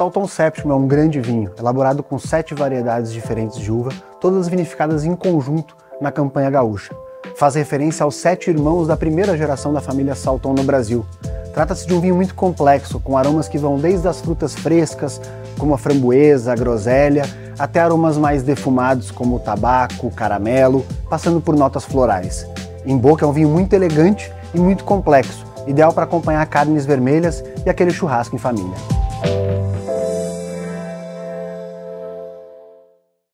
Salton Septimus é um grande vinho, elaborado com sete variedades diferentes de uva, todas vinificadas em conjunto na campanha gaúcha. Faz referência aos sete irmãos da primeira geração da família Salton no Brasil. Trata-se de um vinho muito complexo, com aromas que vão desde as frutas frescas, como a framboesa, a groselha, até aromas mais defumados como o tabaco, o caramelo, passando por notas florais. Em boca é um vinho muito elegante e muito complexo, ideal para acompanhar carnes vermelhas e aquele churrasco em família.